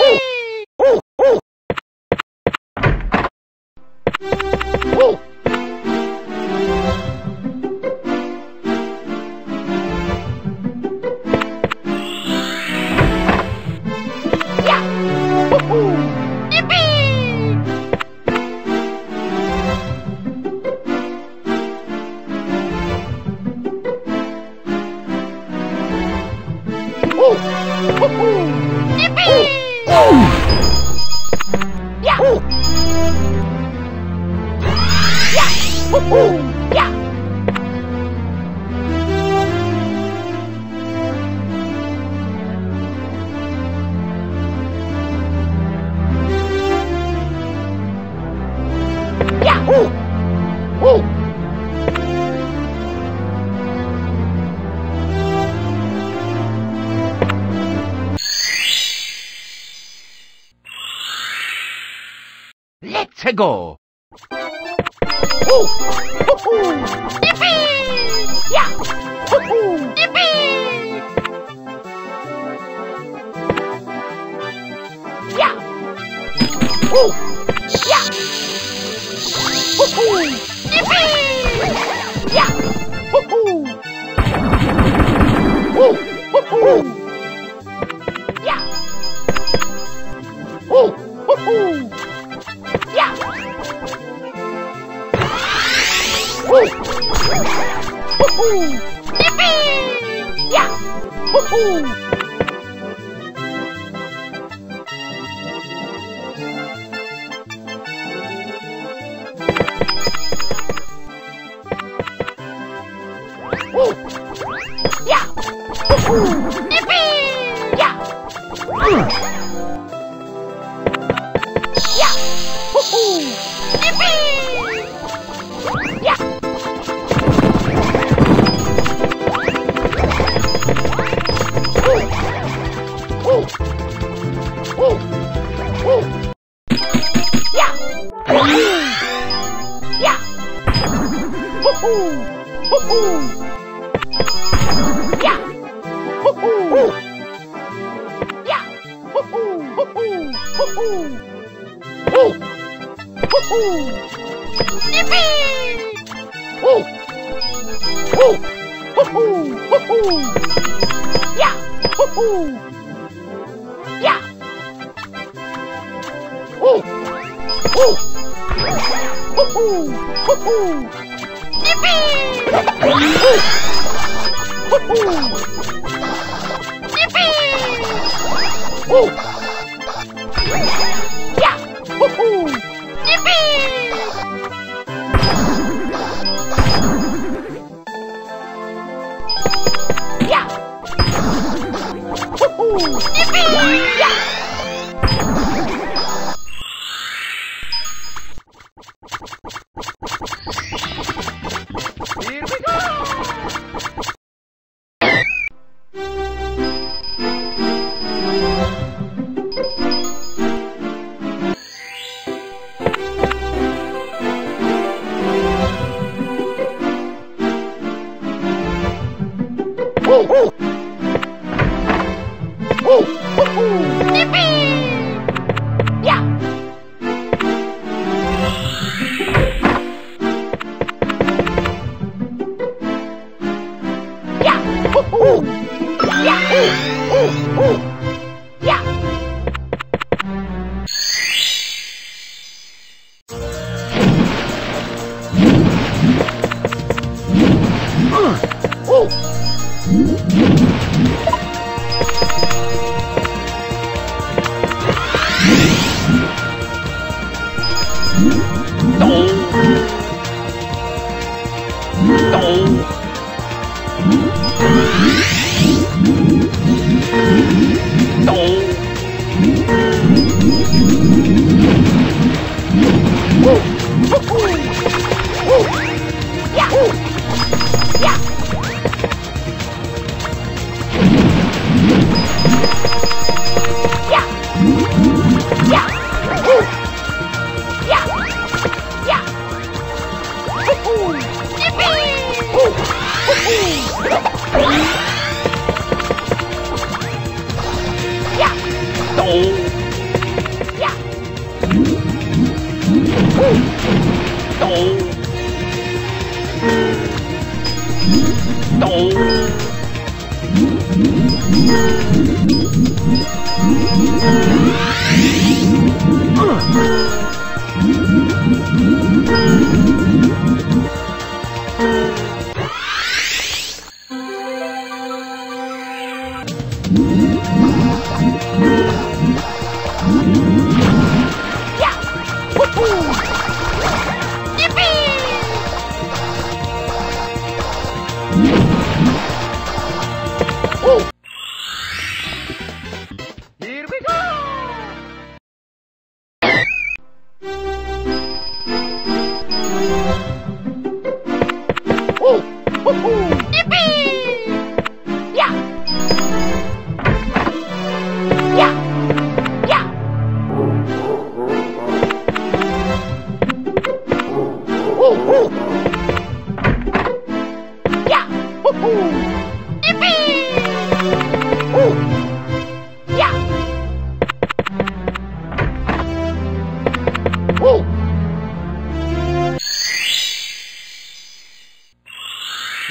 Woo! 빙고! 오! 호호! 삐삐! 야! 호호! 삐삐! 야! 오! 야! 호호! 삐삐! 야! 호호! 오! 호호! Yippee! Yippee! Yeah! Yeah! Here Yippee!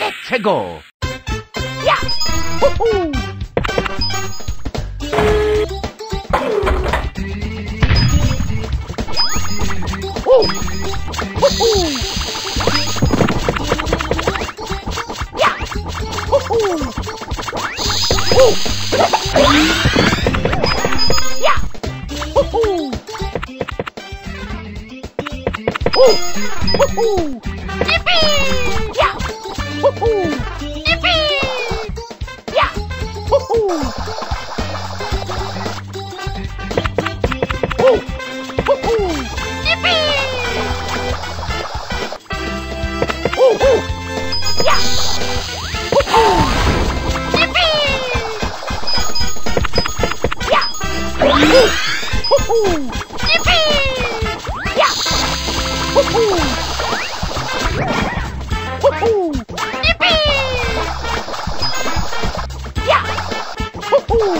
Let's go! Yeah! Woohoo! Woohoo! Yeah! Woohoo!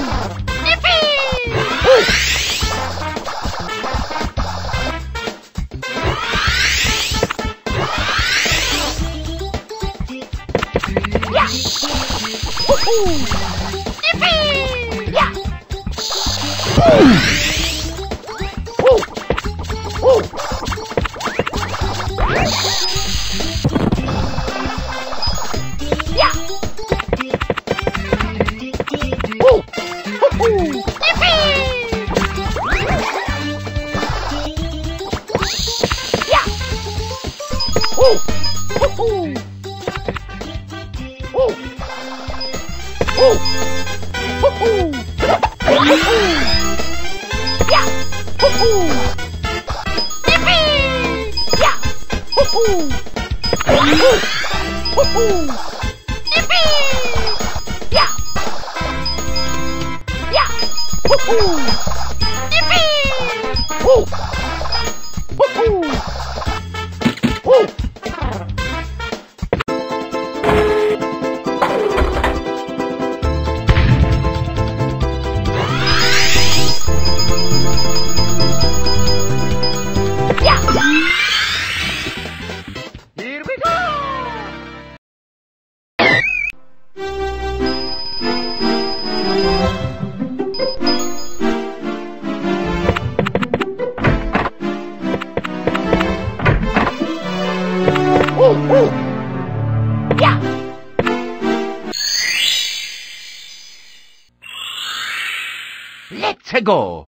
Woo! 야! 호호! 히히! 야! 호호! 호호! 히히! 야! 야! 호호! go!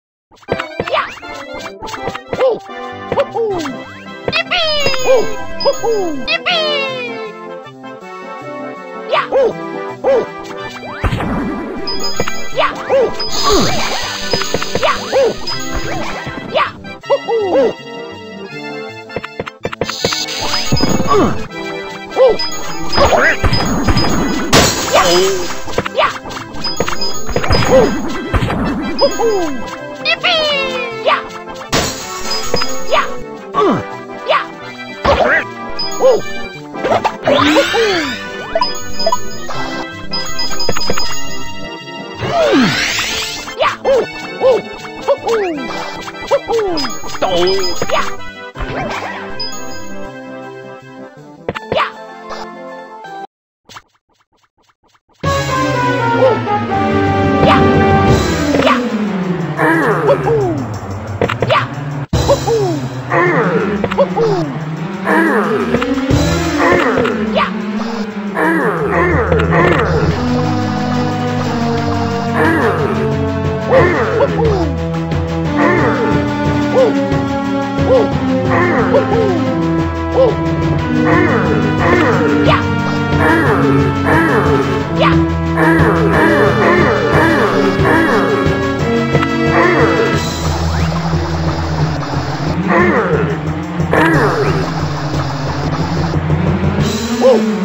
Yeah! Woo! Woo-hoo! Yippee! Woo! Woo-hoo! Yippee! Yeah! Woo! Woo! Yeah! Woo! Yippee! Yeah! Yeah! Uh. Yeah! Oh! Yeah.